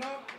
Come.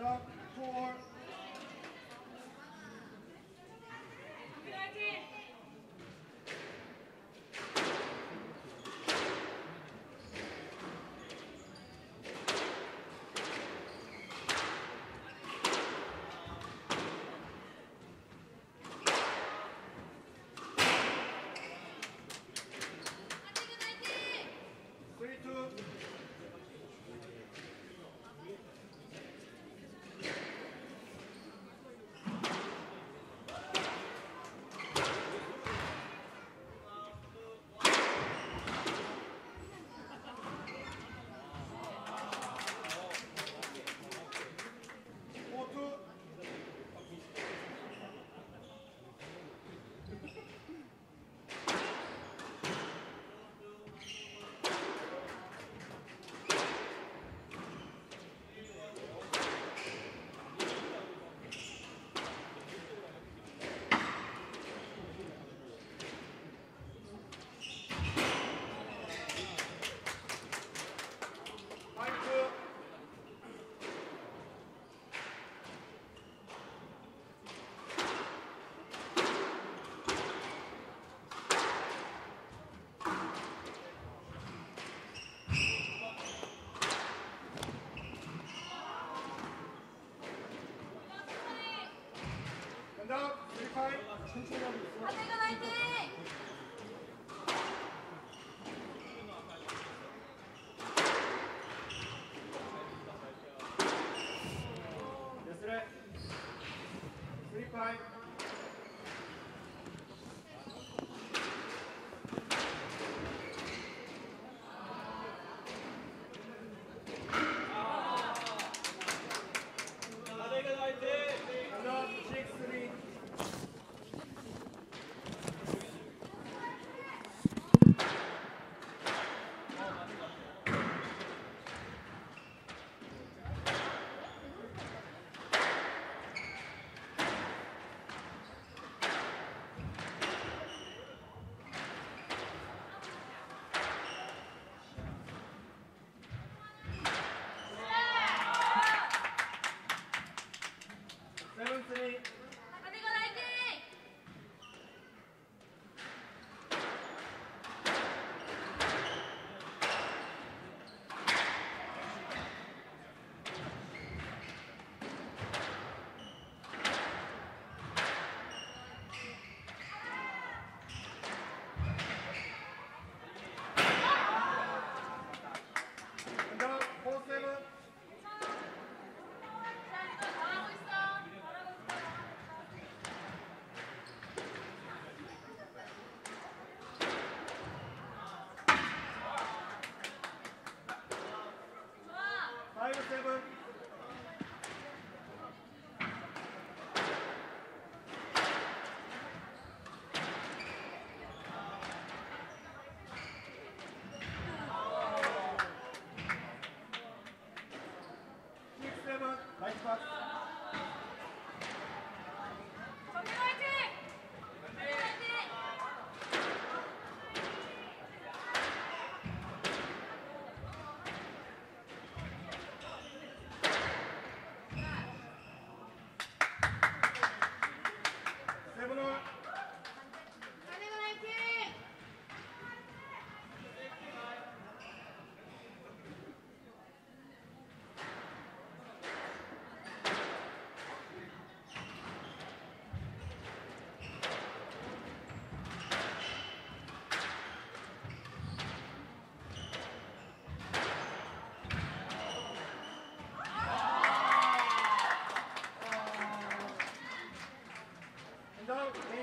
the core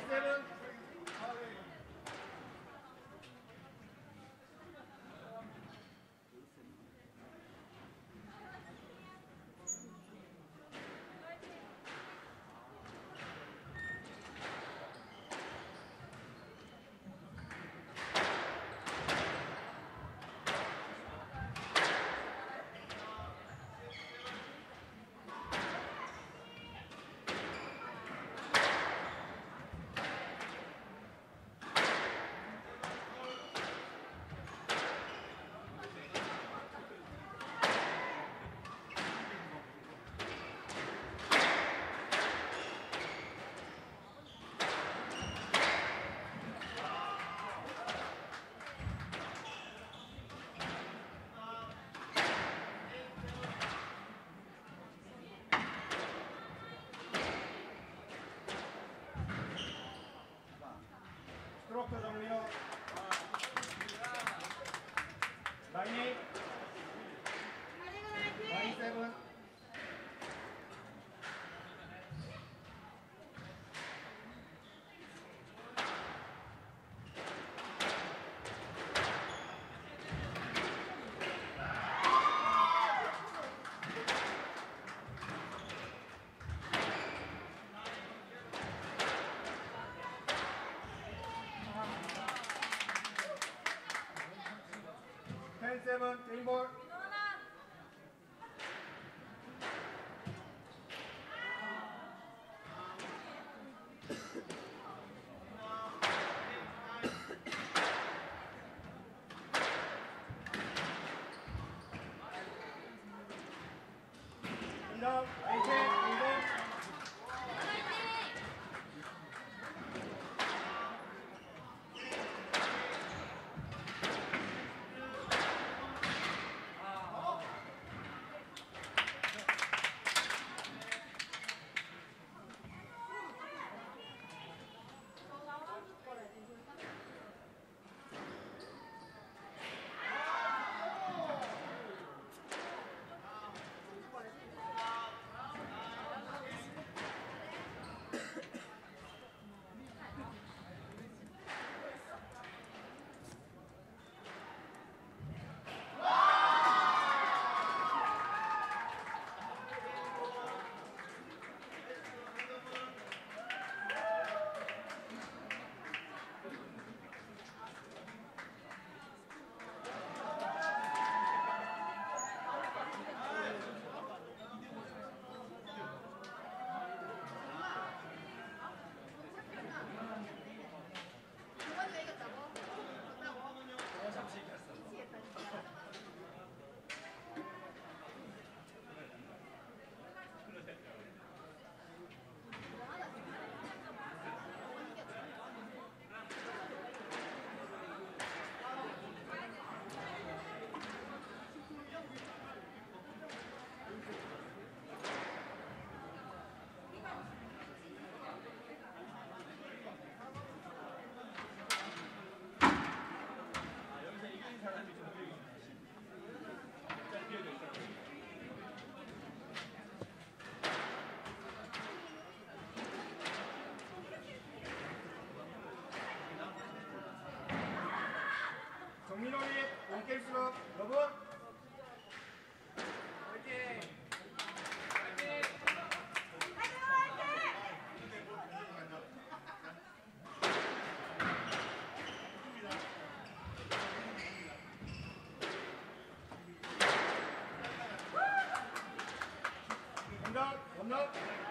Center. Dr. Ramya Raymond Greenborg. Enough, AJ, AJ. 정. 정민호님, 수업, 여러분. 화이팅! 인정, 원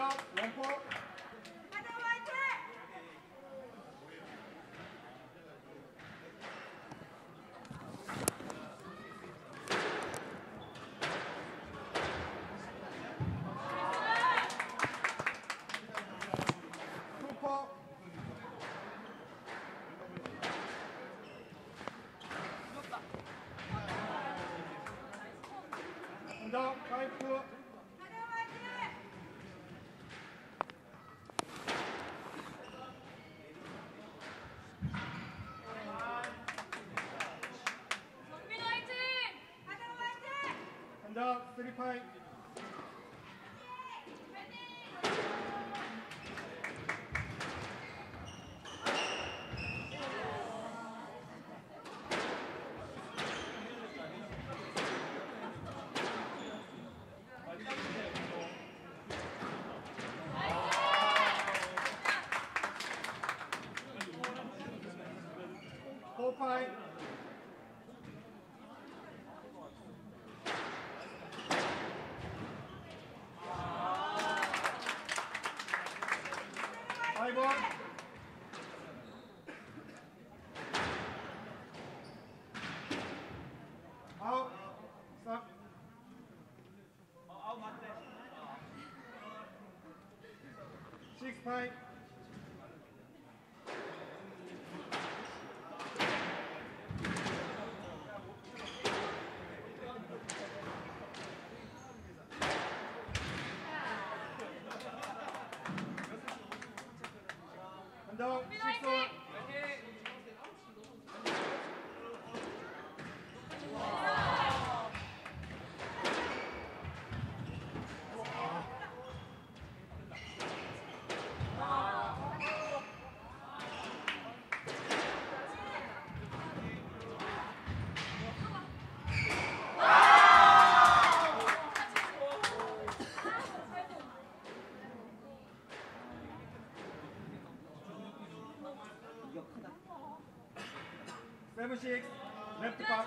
up, one pop. Pretty pint. Bye. Double shakes, left to park.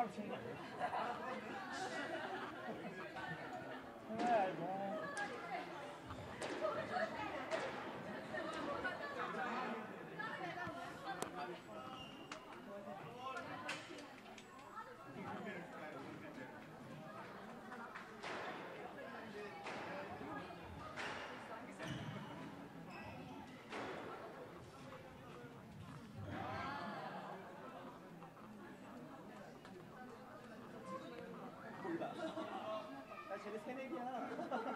활 충분해. Eles renegriaram.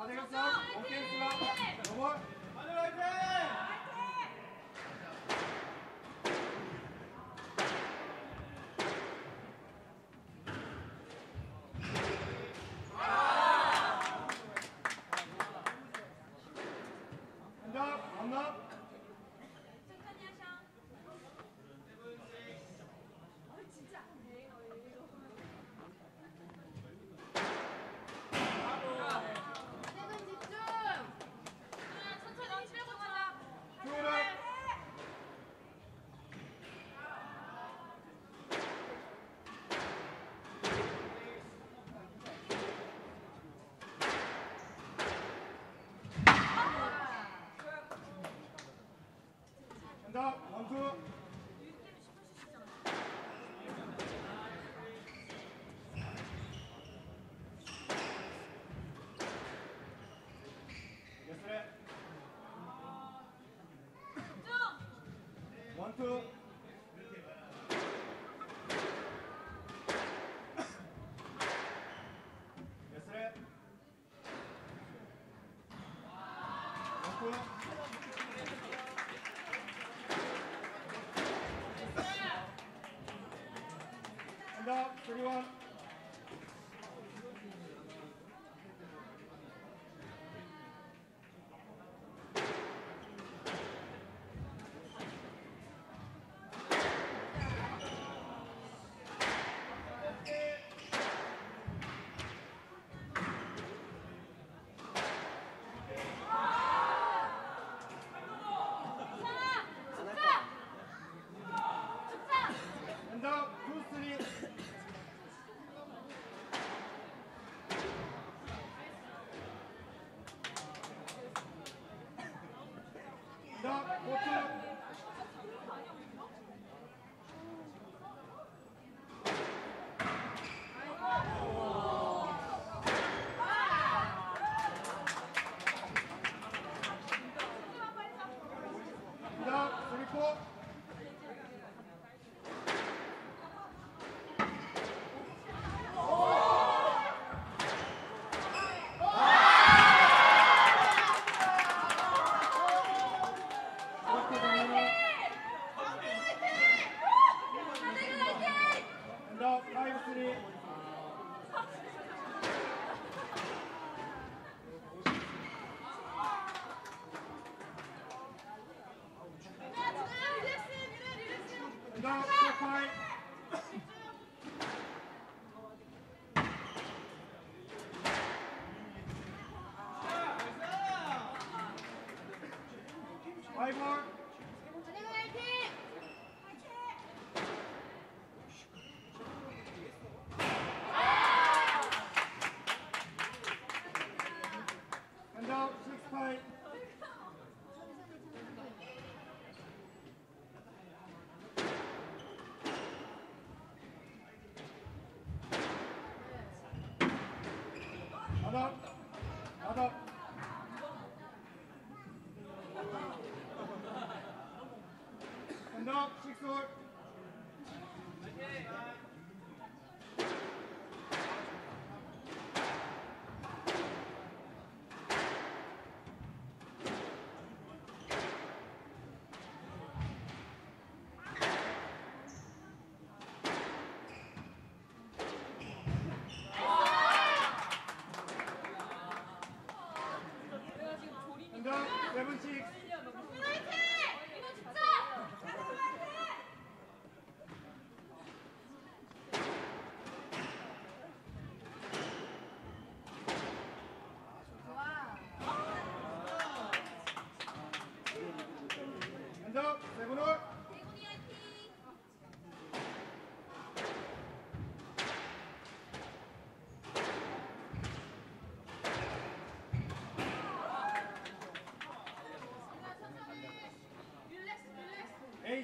おが強いオフェ 감사합니다. 감수. 31. Bye. Excellent.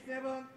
87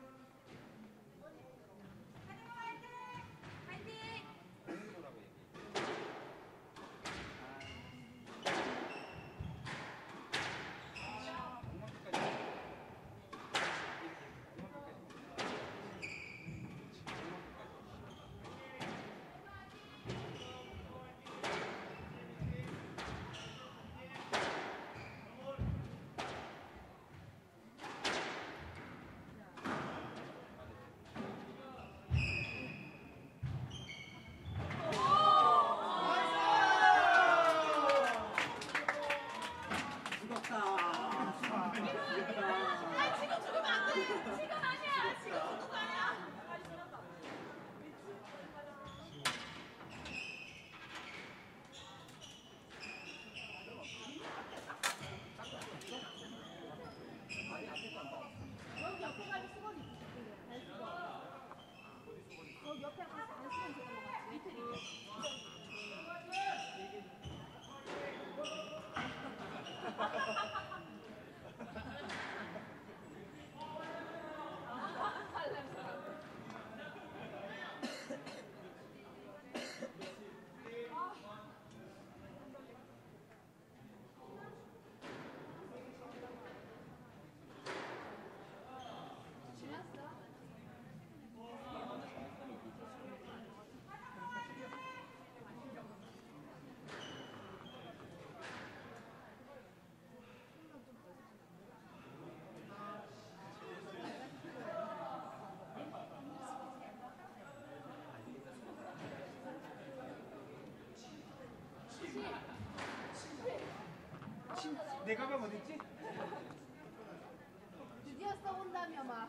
내 가방 어딨지? 드디어 써온다며 막.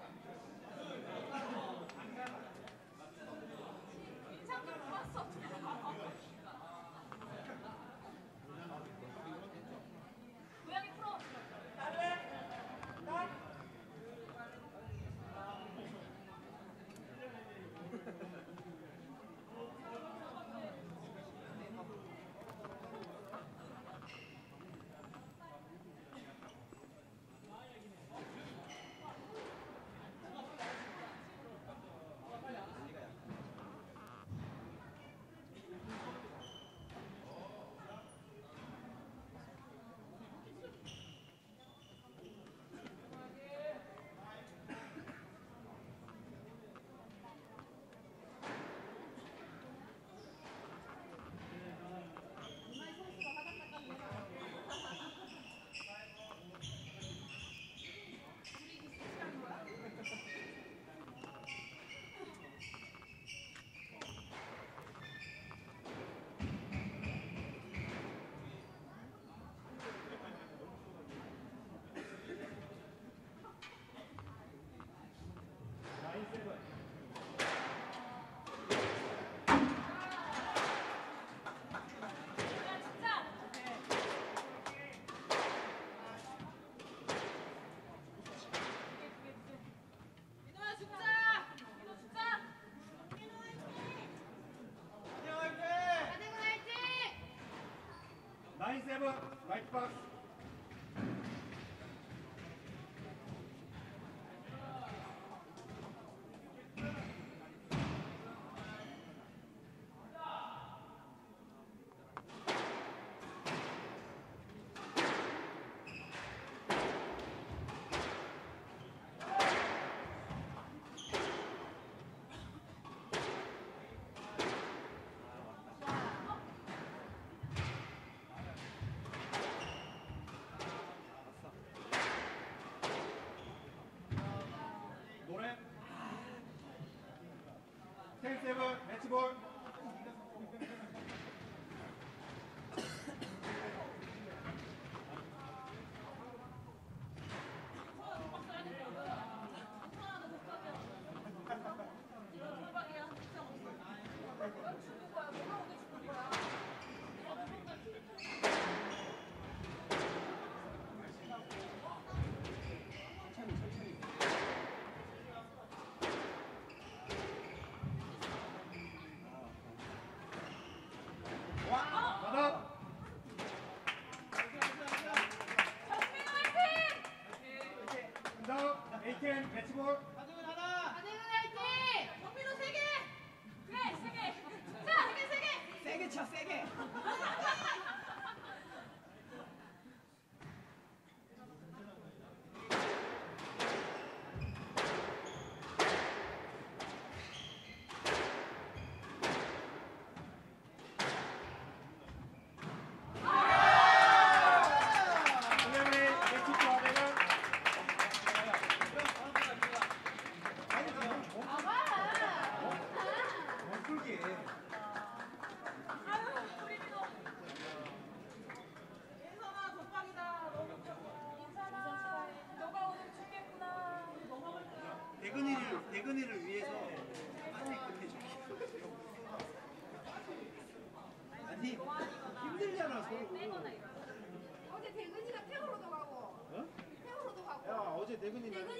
Nice, aber weit pass. Next table, next. 치볼. 와, 받아. 정민호 화이팅! 다음, 에이켄 매치볼. 대근이를 위해서 빨리 끝내줄게. 아니 힘들잖아 서로. 어제 대근이가 태우러도 가고, 어? 태우러도 가고. 야 어제 대근이가 태우러